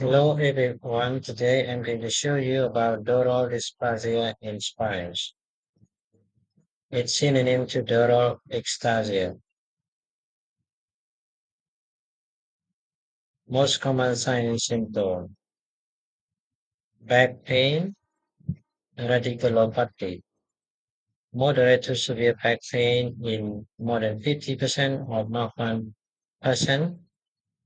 Hello everyone, today I'm going to show you about dural dysplasia in spines. It's synonym to dural ectasia. Most common sign and symptom. Back pain, radiculopathy. Moderate to severe back pain in more than 50% of Marfan patients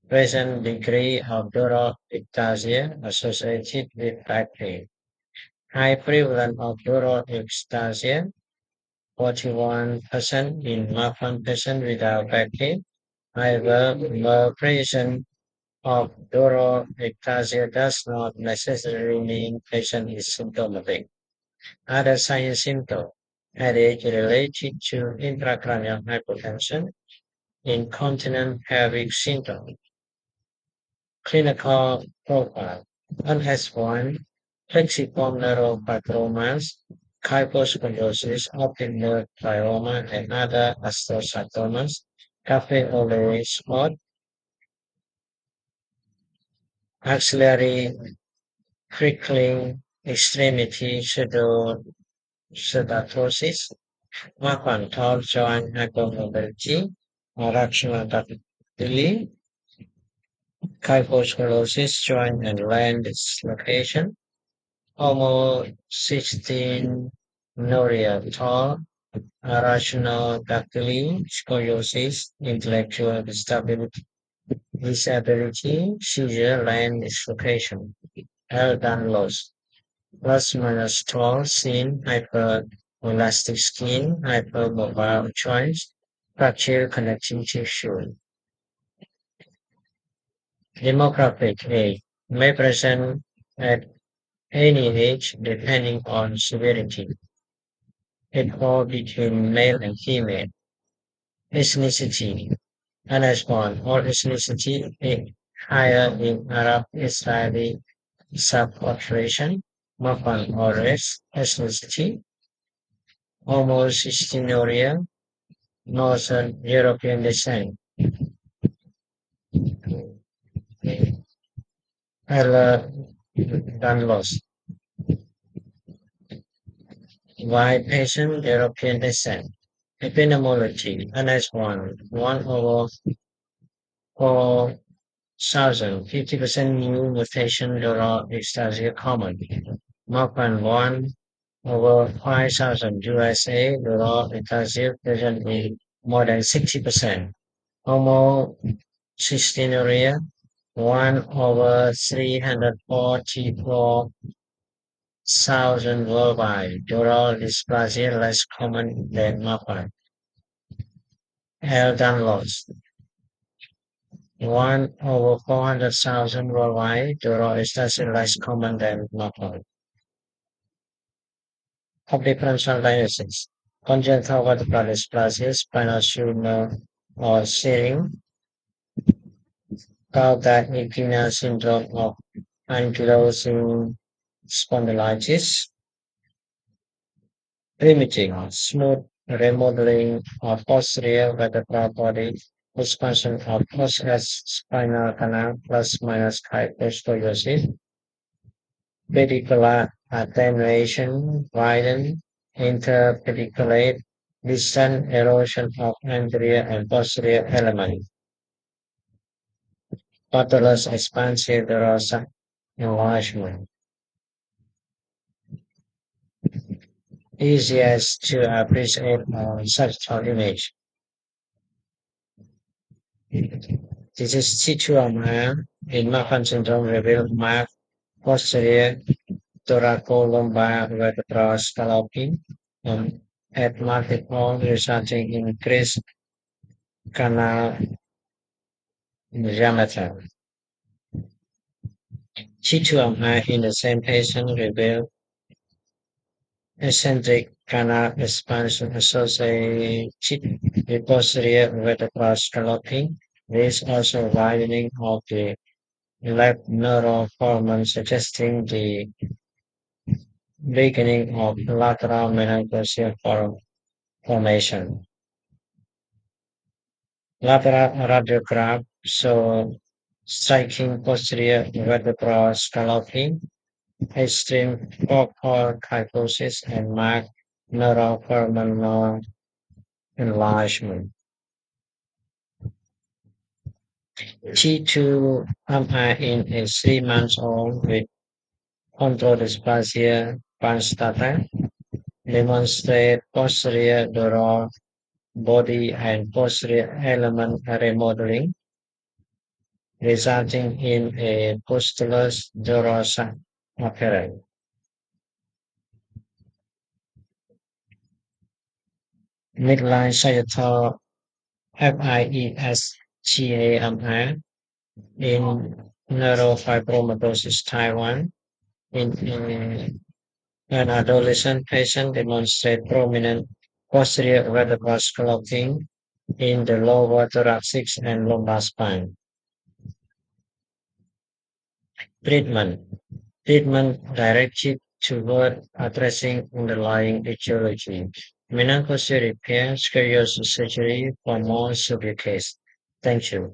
present degree of dural ectasia associated with pain. High prevalence of dural ectasia, 41% in Marfan patients without back pain. However, the presence of dural ectasia does not necessarily mean patient is symptomatic. Other signs symptoms headache related to intracranial hypotension, incontinent pelvic syndrome. Clinical profile. NF1, plexiform neurofibroma, kyphoscoliosis, optic nerve glioma, and other astrocytomas, cafe au lait spot, axillary prickling, extremity pseudocystinosis, Marfan tall joint hypermobility, arachnodactyly, kyphoscoliosis, joint and land dislocation, homocystinuria tall, arachnodactyly, scoliosis, intellectual disability, disability, seizure, land dislocation, Ehlers-Danlos, plus minus tall, seen, hyperelastic skin, hypermobile joints, fracture connecting tissue. Demographic age may present at any age depending on severity. It falls between male and female. Ethnicity NF1 or ethnicity is higher in Arab Israeli subpopulation, Marfan or race ethnicity, homocystinuria, Northern European descent. Ehlers-Danlos. White Asian European descent. Epidemiology NF1 1 over 4,000 50% new mutation dural ectasia common. Marfan 1 over 5,000 USA dural ectasia present in more than 60%. Homocystinuria 1 over 344,000 worldwide. Dural dysplasia less common than Marfan. Ehlers-Danlos 1 over 400,000 worldwide. Dural dysplasia less common than Marfan. Of differential diagnosis. Congenital vertebral dysplasia, spinal tumor or shearing, cauda equina syndrome of ankylosing spondylitis, limiting or smooth remodeling of posterior vertebral body, expansion of post spinal canal plus minus hyperscoliosis, pedicular attenuation, widen, interpediculate, distant erosion of anterior and posterior element. Patulous expansive dorsal enlargement. Easiest to appreciate on such an image. This is Chichuama in Marfan syndrome revealed mark posterior thoracolumbar vertebral scalloping and at multiple resulting in increased canal diameter. Chichuama in the same patient revealed eccentric canal expansion associated with posterior vertebral scalloping. There is also widening of the left neural foramen suggesting the beginning of lateral meningocele formation. Lateral radiograph show striking posterior vertebral scalloping, extreme focal kyphosis, and marked neuroforaminal enlargement. T2MI in a three months old with chondrodysplasia punctata demonstrate posterior dural body and posterior element remodeling, resulting in a patulous dural appearance. Midline sagittal FIES-GAMR in neurofibromatosis 1 in, in an adolescent patient demonstrate prominent posterior vertebral the in the lower thoracic and lumbar spine. Treatment. Treatment directed toward addressing underlying etiology. Meningocele repair, scoliosis surgery for more severe cases. Thank you.